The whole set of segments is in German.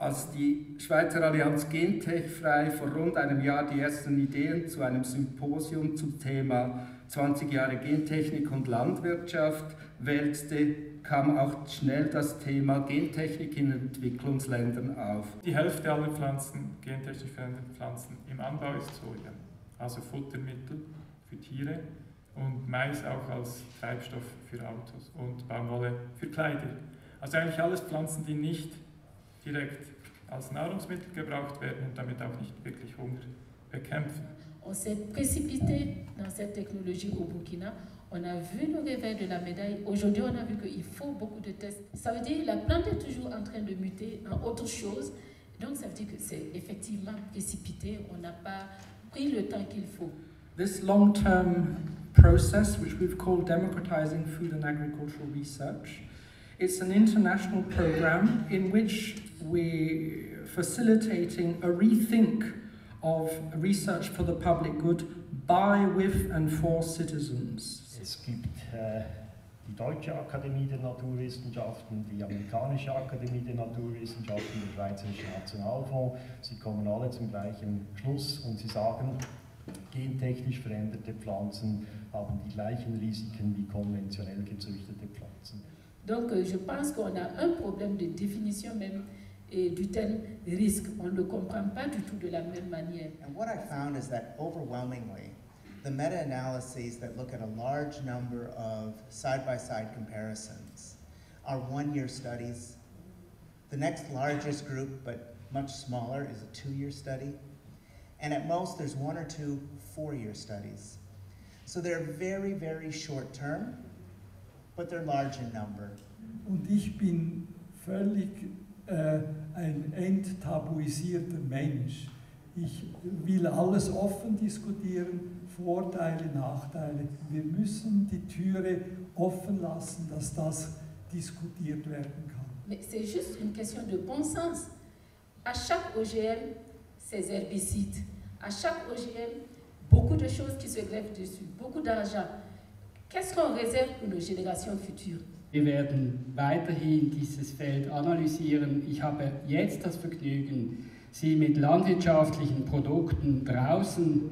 Als die Schweizer Allianz Gentech frei vor rund einem Jahr die ersten Ideen zu einem Symposium zum Thema 20 Jahre Gentechnik und Landwirtschaft wälzte, kam auch schnell das Thema Gentechnik in Entwicklungsländern auf. Die Hälfte aller Pflanzen, gentechnisch veränderten Pflanzen im Anbau ist Soja, also Futtermittel für Tiere und Mais auch als Treibstoff für Autos und Baumwolle für Kleider. Also eigentlich alles Pflanzen, die nicht direkt als Nahrungsmittel gebraucht werden und damit auch nicht wirklich Hunger bekämpfen. On s'est précipité dans cette technologie au Burkina. On a vu le réveil de la médaille. Aujourd'hui, on a vu qu'il faut beaucoup de tests. Ça veut dire que la plante est toujours en train de muter en autre chose. Donc, ça veut dire que c'est effectivement précipité. On n'a pas pris le temps qu'il faut. This long-term process, which we've called Democratizing Food and Agricultural Research, it's an international program in which we're facilitating a rethink of research for the public good by, with and for citizens. Es gibt äh, die Deutsche Akademie der Naturwissenschaften, die Amerikanische Akademie der Naturwissenschaften, der Schweizerische Nationalfonds. Sie kommen alle zum gleichen Schluss und sie sagen, gentechnisch veränderte Pflanzen haben die gleichen Risiken wie konventionell gezüchtete Pflanzen. Donc je pense qu'on a un problème de définition même et du terme risque. On ne le comprend pas du tout de la même manière. And what I found is that overwhelmingly, the meta-analyses that look at a large number of side-by-side comparisons are one-year studies. The next largest group, but much smaller, is a two-year study. And at most, there's one or two four-year studies. So they're very, very short term, but they're large in number. Und ich bin völlig äh, ein enttabuisierter Mensch. Ich will alles offen diskutieren, Vorteile, Nachteile. Wir müssen die Türe offen lassen, dass das diskutiert werden kann. Mais c'est juste une question de bon sens. À chaque OGM, ces herbicides. À chaque OGM, beaucoup de choses qui se greffent dessus, beaucoup d'argent. Qu'est-ce qu'on réserve pour nos générations futures Wir werden weiterhin dieses Feld analysieren. Ich habe jetzt das Vergnügen, Sie mit landwirtschaftlichen Produkten draußen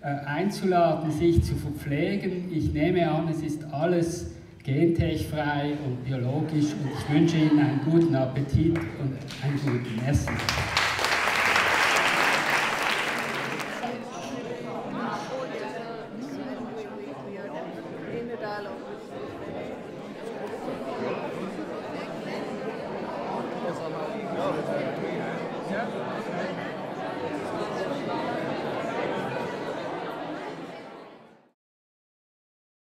äh, einzuladen, sich zu verpflegen. Ich nehme an, es ist alles gentechfrei und biologisch und ich wünsche Ihnen einen guten Appetit und einen guten Essen. regalo.